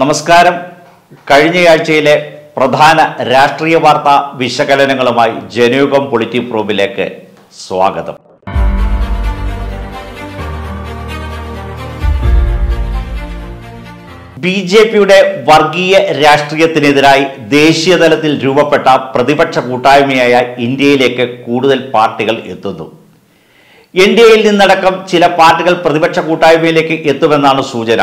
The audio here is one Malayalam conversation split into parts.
നമസ്കാരം. കഴിഞ്ഞയാഴ്ചയിലെ പ്രധാന രാഷ്ട്രീയ വാർത്താ വിശകലനങ്ങളുമായി ജനയുഗം പൊളിറ്റി പ്രോബിലേക്ക് സ്വാഗതം. ബി ജെ പിയുടെ വർഗീയ രാഷ്ട്രീയത്തിനെതിരായി ദേശീയ തലത്തിൽ രൂപപ്പെട്ട പ്രതിപക്ഷ കൂട്ടായ്മയായ ഇന്ത്യയിലേക്ക് കൂടുതൽ പാർട്ടികൾ എത്തുന്നു. എൻ ഡി എയിൽ നിന്നടക്കം ചില പാർട്ടികൾ പ്രതിപക്ഷ കൂട്ടായ്മയിലേക്ക് എത്തുമെന്നാണ് സൂചന.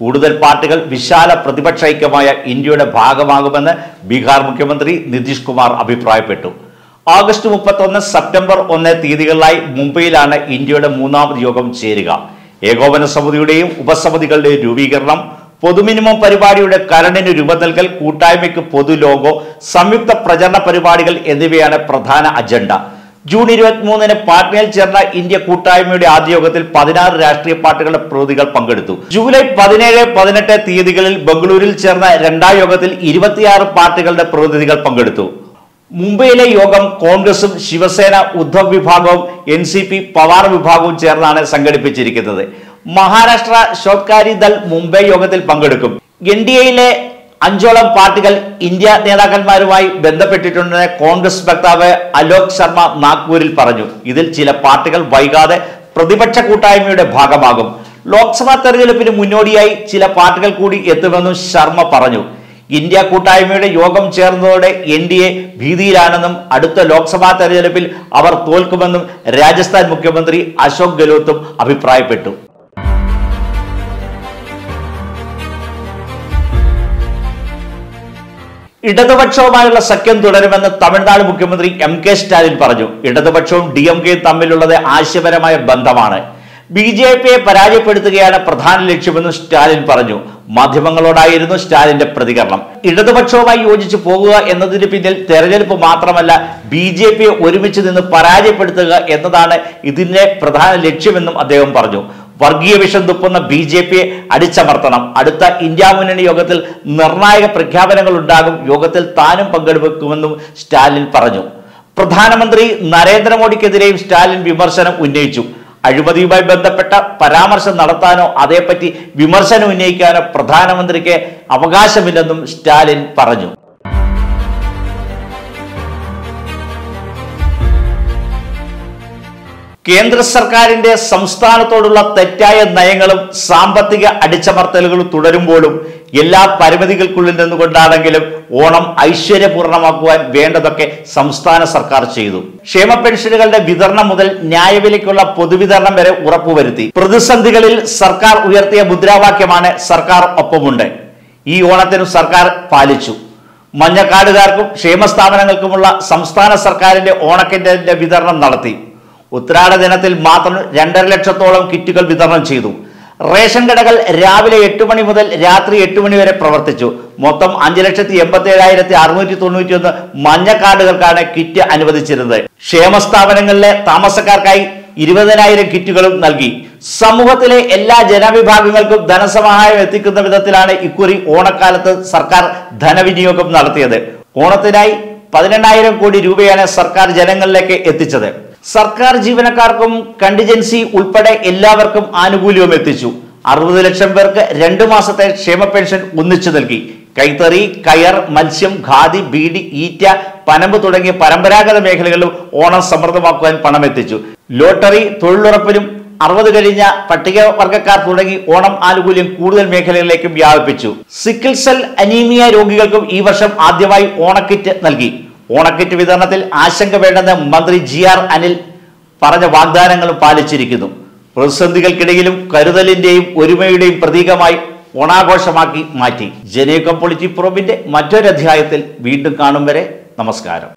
കൂടുതൽ പാർട്ടികൾ വിശാല പ്രതിപക്ഷ ഐക്യമായ ഇന്ത്യയുടെ ഭാഗമാകുമെന്ന് ബീഹാർ മുഖ്യമന്ത്രി നിതീഷ് കുമാർ അഭിപ്രായപ്പെട്ടു. ആഗസ്റ്റ് മുപ്പത്തൊന്ന് സെപ്റ്റംബർ ഒന്ന് തീയതികളിലായി മുംബൈയിലാണ് ഇന്ത്യയുടെ മൂന്നാമത് യോഗം ചേരുക. ഏകോപന സമിതിയുടെയും ഉപസമിതികളുടെയും രൂപീകരണം പൊതുമിനിമം പരിപാടിയുടെ കരണിന് രൂപം നൽകൽ കൂട്ടായ്മയ്ക്ക് പൊതു ലോഗോ സംയുക്ത പ്രചരണ പരിപാടികൾ എന്നിവയാണ് പ്രധാന അജണ്ട. ജൂൺ ഇരുപത്തിമൂന്നിന് പാട്നയിൽ ചേർന്ന ഇന്ത്യ കൂട്ടായ്മയുടെ ആദ്യ യോഗത്തിൽ പതിനാറ് രാഷ്ട്രീയ പാർട്ടികളുടെ പ്രതിനിധികൾ പങ്കെടുത്തു. ജൂലൈ പതിനേഴ് പതിനെട്ട് തീയതികളിൽ ബംഗളൂരിൽ ചേർന്ന രണ്ടാം യോഗത്തിൽ ഇരുപത്തിയാറ് പാർട്ടികളുടെ പ്രതിനിധികൾ പങ്കെടുത്തു. മുംബൈയിലെ യോഗം കോൺഗ്രസും ശിവസേന ഉദ്ധവ് വിഭാഗവും എൻ സി പി പവാർ വിഭാഗവും ചേർന്നാണ് സംഘടിപ്പിച്ചിരിക്കുന്നത്. മഹാരാഷ്ട്ര ശോത്കാരി ദൾ മുംബൈ യോഗത്തിൽ പങ്കെടുക്കും. എൻ ഡി എയിലെ അഞ്ചോളം പാർട്ടികൾ ഇന്ത്യ നേതാക്കന്മാരുമായി ബന്ധപ്പെട്ടിട്ടുണ്ടെന്ന് കോൺഗ്രസ് വക്താവ് അലോക് ശർമ്മ നാഗ്പൂരിൽ പറഞ്ഞു. ഇതിൽ ചില പാർട്ടികൾ വൈകാതെ പ്രതിപക്ഷ കൂട്ടായ്മയുടെ ഭാഗമാകും. ലോക്സഭാ തെരഞ്ഞെടുപ്പിന് മുന്നോടിയായി ചില പാർട്ടികൾ കൂടി എത്തുമെന്നും ശർമ്മ പറഞ്ഞു. ഇന്ത്യ കൂട്ടായ്മയുടെ യോഗം ചേർന്നതോടെ എൻ ഡി എ ഭീതിയിലാണെന്നും അടുത്ത ലോക്സഭാ തെരഞ്ഞെടുപ്പിൽ അവർ തോൽക്കുമെന്നും രാജസ്ഥാൻ മുഖ്യമന്ത്രി അശോക് ഗെഹ്ലോത്തും അഭിപ്രായപ്പെട്ടു. ഇടതുപക്ഷവുമായുള്ള സഖ്യം തുടരുമെന്ന് തമിഴ്നാട് മുഖ്യമന്ത്രി എം കെ സ്റ്റാലിൻ പറഞ്ഞു. ഇടതുപക്ഷവും ഡി എം കെയും തമ്മിലുള്ളത് ആശയപരമായ ബന്ധമാണ്. ബി ജെ പിയെ പരാജയപ്പെടുത്തുകയാണ് പ്രധാന ലക്ഷ്യമെന്നും സ്റ്റാലിൻ പറഞ്ഞു. മാധ്യമങ്ങളോടായിരുന്നു സ്റ്റാലിന്റെ പ്രതികരണം. ഇടതുപക്ഷവുമായി യോജിച്ചു പോകുക എന്നതിന് പിന്നിൽ തെരഞ്ഞെടുപ്പ് മാത്രമല്ല ബി ജെ പിയെ ഒരുമിച്ച് നിന്ന് പരാജയപ്പെടുത്തുക എന്നതാണ് ഇതിന്റെ പ്രധാന ലക്ഷ്യമെന്നും അദ്ദേഹം പറഞ്ഞു. വർഗീയ വിഷം തുപ്പുന്ന ബി ജെ പിയെ അടിച്ചമർത്തണം. അടുത്ത ഇന്ത്യ മുന്നണി യോഗത്തിൽ നിർണായക പ്രഖ്യാപനങ്ങൾ ഉണ്ടാകും. യോഗത്തിൽ താനും പങ്കെടുക്കുമെന്നും സ്റ്റാലിൻ പറഞ്ഞു. പ്രധാനമന്ത്രി നരേന്ദ്രമോദിക്കെതിരെയും സ്റ്റാലിൻ വിമർശനം ഉന്നയിച്ചു. അഴിമതിയുമായി ബന്ധപ്പെട്ട പരാമർശം നടത്താനോ അതേപ്പറ്റി വിമർശനം ഉന്നയിക്കാനോ പ്രധാനമന്ത്രിക്ക് അവകാശമില്ലെന്നും സ്റ്റാലിൻ പറഞ്ഞു. കേന്ദ്ര സർക്കാരിന്റെ സംസ്ഥാനത്തോടുള്ള തെറ്റായ നയങ്ങളും സാമ്പത്തിക അടിച്ചമർത്തലുകളും തുടരുമ്പോഴും എല്ലാ പരിമിതികൾക്കുള്ളിൽ നിന്നുകൊണ്ടാണെങ്കിലും ഓണം ഐശ്വര്യപൂർണമാക്കുവാൻ വേണ്ടതൊക്കെ സംസ്ഥാന സർക്കാർ ചെയ്തു. ക്ഷേമ പെൻഷനുകളുടെ വിതരണം മുതൽ ന്യായവിലയ്ക്കുള്ള പൊതുവിതരണം വരെ ഉറപ്പുവരുത്തി. പ്രതിസന്ധികളിൽ സർക്കാർ ഉയർത്തിയ മുദ്രാവാക്യമാണ് സർക്കാർ ഒപ്പമുണ്ട്. ഈ ഓണത്തിനും സർക്കാർ പാലിച്ചു. മഞ്ഞക്കാടുകാർക്കും ക്ഷേമ സ്ഥാപനങ്ങൾക്കുമുള്ള സംസ്ഥാന സർക്കാരിന്റെ ഓണക്കിറ്റിന്റെ വിതരണം നടത്തി. ഉത്രാട ദിനത്തിൽ മാത്രം രണ്ടര ലക്ഷത്തോളം കിറ്റുകൾ വിതരണം ചെയ്തു. റേഷൻ കടകൾ രാവിലെ എട്ട് മണി മുതൽ രാത്രി എട്ട് മണി വരെ പ്രവർത്തിച്ചു. മൊത്തം അഞ്ച് ലക്ഷത്തി എൺപത്തി ഏഴായിരത്തി അറുന്നൂറ്റി തൊണ്ണൂറ്റി ഒന്ന് മഞ്ഞ കാർഡുകൾക്കാണ് കിറ്റ് അനുവദിച്ചിരുന്നത്. ക്ഷേമസ്ഥാപനങ്ങളിലെ താമസക്കാർക്കായി ഇരുപതിനായിരം കിറ്റുകളും നൽകി. സമൂഹത്തിലെ എല്ലാ ജനവിഭാഗങ്ങൾക്കും ധനസഹായം എത്തിക്കുന്ന വിധത്തിലാണ് ഇക്കുറി ഓണക്കാലത്ത് സർക്കാർ ധനവിനിയോഗം നടത്തിയത്. ഓണത്തിനായി പതിനെണ്ണായിരം കോടി രൂപയാണ് സർക്കാർ ജനങ്ങളിലേക്ക് എത്തിച്ചത്. സർക്കാർ ജീവനക്കാർക്കും കണ്ടിജൻസി ഉൾപ്പെടെ എല്ലാവർക്കും ആനുകൂല്യവും എത്തിച്ചു. അറുപത് ലക്ഷം പേർക്ക് രണ്ടു മാസത്തെ ക്ഷേമ പെൻഷൻ ഒന്നിച്ചു നൽകി. കൈത്തറി കയർ മത്സ്യം ഖാദി ബീഡി ഈറ്റ പനമ്പ് തുടങ്ങിയ പരമ്പരാഗത മേഖലകളിലും ഓണം സമൃദ്ധമാക്കുവാൻ പണം എത്തിച്ചു. ലോട്ടറി തൊഴിലുറപ്പിനും അറുപത് കഴിഞ്ഞ പട്ടികവർഗക്കാർ തുടങ്ങി ഓണം ആനുകൂല്യം കൂടുതൽ മേഖലകളിലേക്കും വ്യാപിപ്പിച്ചു. സിക്കിൾ സെൽ അനീമിയ രോഗികൾക്കും ഈ വർഷം ആദ്യമായി ഓണക്കിറ്റ് നൽകി. ഓണക്കിറ്റ് വിതരണത്തിൽ ആശങ്ക വേണ്ടെന്ന് മന്ത്രി ജി ആർ അനിൽ പറഞ്ഞ വാഗ്ദാനങ്ങൾ പാലിച്ചിരിക്കുന്നു. പ്രതിസന്ധികൾക്കിടയിലും കരുതലിന്റെയും ഒരുമയുടെയും പ്രതീകമായി ഓണാഘോഷമാക്കി മാറ്റി. ജനയുഗം പൊളിറ്റി പ്രോബിന്റെ മറ്റൊരധ്യായത്തിൽ വീണ്ടും കാണും വരെ നമസ്കാരം.